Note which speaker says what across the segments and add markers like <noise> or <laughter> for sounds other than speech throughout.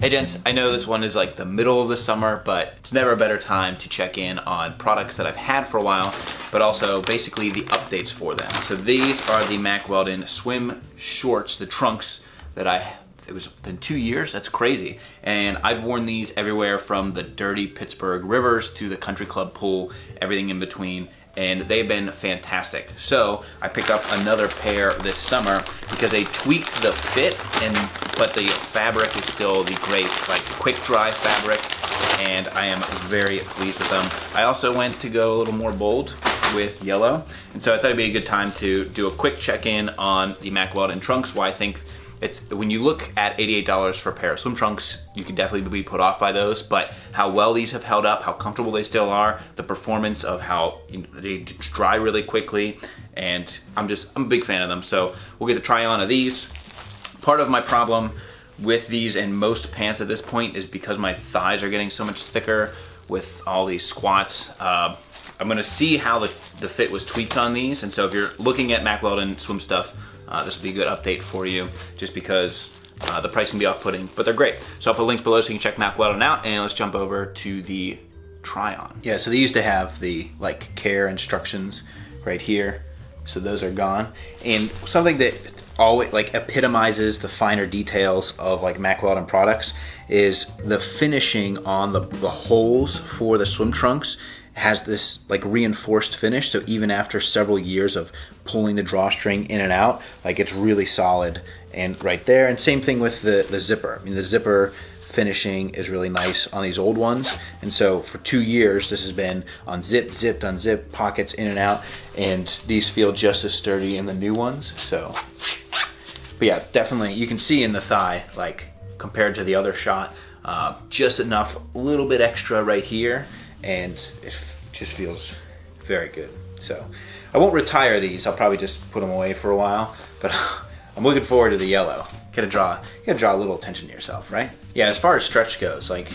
Speaker 1: Hey gents, I know this one is like the middle of the summer, but it's never a better time to check in on products that I've had for a while, but also basically the updates for them. So these are the Mack Weldon swim shorts, the trunks that I it was been two years. That's crazy. And I've worn these everywhere from the dirty Pittsburgh rivers to the country club pool, everything in between. And they've been fantastic. So I picked up another pair this summer because they tweaked the fit, and but the fabric is still the great, like quick dry fabric. And I am very pleased with them. I also went to go a little more bold with yellow. And so I thought it'd be a good time to do a quick check-in on the Mack Weldon trunks, why I think it's when you look at $88 for a pair of swim trunks, you can definitely be put off by those, but how well these have held up, how comfortable they still are, the performance of how they dry really quickly, and I'm just, I'm a big fan of them. So we'll get a try on of these. Part of my problem with these and most pants at this point is because my thighs are getting so much thicker with all these squats. Uh, I'm gonna see how the, the fit was tweaked on these, and so if you're looking at Mack Weldon swim stuff, uh, this will be a good update for you just because uh, the price can be off-putting, but they're great. So I'll put links below so you can check Mack Weldon out and let's jump over to the try on. Yeah, so they used to have the like care instructions right here. So those are gone. And something that always like epitomizes the finer details of like Mack Weldon products is the finishing on the, the holes for the swim trunks has this like reinforced finish so even after several years of pulling the drawstring in and out like it's really solid and right there. And same thing with the the zipper. I mean the zipper finishing is really nice on these old ones. And so for two years this has been unzipped zipped unzipped pockets in and out and these feel just as sturdy in the new ones. So but yeah definitely you can see in the thigh like compared to the other shot uh, just enough a little bit extra right here and it just feels very good. So I won't retire these. I'll probably just put them away for a while, but <laughs> I'm looking forward to the yellow. Gotta draw, gotta draw a little attention to yourself, right? Yeah, as far as stretch goes, like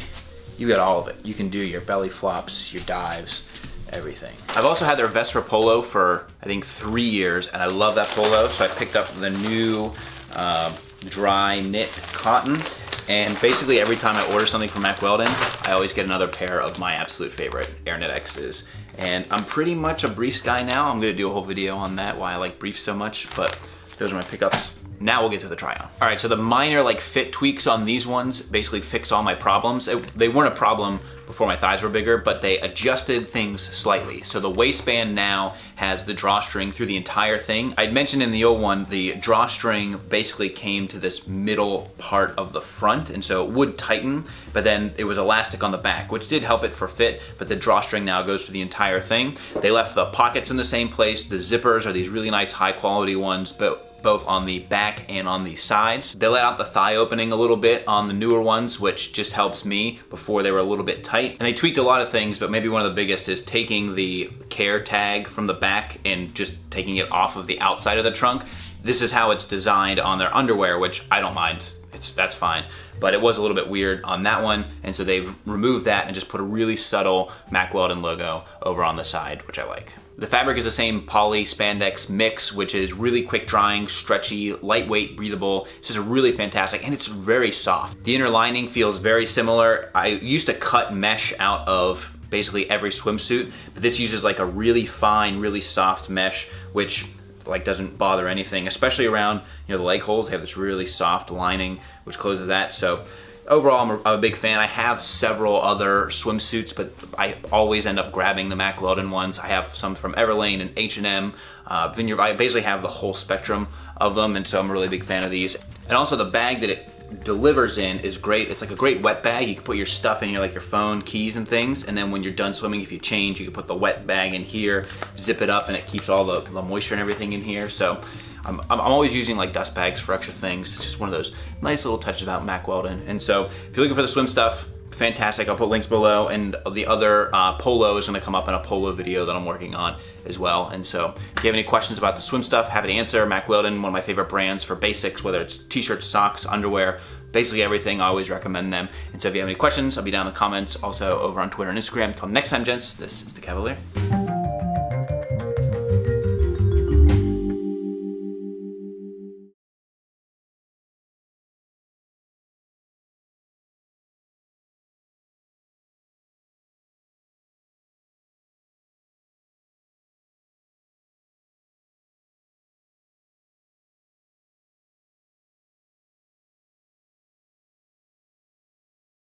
Speaker 1: you got all of it. You can do your belly flops, your dives, everything. I've also had their Vesper Polo for I think three years, and I love that polo. So I picked up the new uh, dry knit cotton, and basically every time I order something from Mack Weldon, I always get another pair of my absolute favorite Airknit X's. And I'm pretty much a briefs guy now. I'm gonna do a whole video on that, why I like briefs so much, but those are my pickups. Now we'll get to the try on. All right, so the minor like fit tweaks on these ones basically fix all my problems. It, they weren't a problem before my thighs were bigger, but they adjusted things slightly. So the waistband now has the drawstring through the entire thing. I'd mentioned in the old one, the drawstring basically came to this middle part of the front, and so it would tighten, but then it was elastic on the back, which did help it for fit, but the drawstring now goes through the entire thing. They left the pockets in the same place. The zippers are these really nice high quality ones, but both on the back and on the sides. They let out the thigh opening a little bit on the newer ones, which just helps me before they were a little bit tight. And they tweaked a lot of things, but maybe one of the biggest is taking the care tag from the back and just taking it off of the outside of the trunk. This is how it's designed on their underwear, which I don't mind. It's, that's fine. But it was a little bit weird on that one, and so they've removed that and just put a really subtle Mack Weldon logo over on the side, which I like. The fabric is the same poly spandex mix, which is really quick drying, stretchy, lightweight, breathable. It's just really fantastic and it's very soft. The inner lining feels very similar. I used to cut mesh out of basically every swimsuit, but this uses like a really fine, really soft mesh, which like doesn't bother anything, especially around you know the leg holes. They have this really soft lining which closes that. So overall, I'm a, I'm a, big fan. I have several other swimsuits, but I always end up grabbing the Mack Weldon ones. I have some from Everlane and H&M, uh, Vineyard. I basically have the whole spectrum of them, and so I'm a really big fan of these. And also the bag that it delivers in is great. It's like a great wet bag. You can put your stuff in here, like your phone, keys, and things. And then when you're done swimming, if you change, you can put the wet bag in here, zip it up, and it keeps all the, the moisture and everything in here. So I'm, I'm always using like dust bags for extra things. It's just one of those nice little touches about Mack Weldon. And so if you're looking for the swim stuff, fantastic. I'll put links below and the other uh, polo is gonna come up in a polo video that I'm working on as well. And so if you have any questions about the swim stuff, have an answer. Mack Weldon, one of my favorite brands for basics, whether it's t-shirts, socks, underwear, basically everything, I always recommend them. And so if you have any questions, I'll be down in the comments, also over on Twitter and Instagram. Until next time, gents, this is The Kavalier.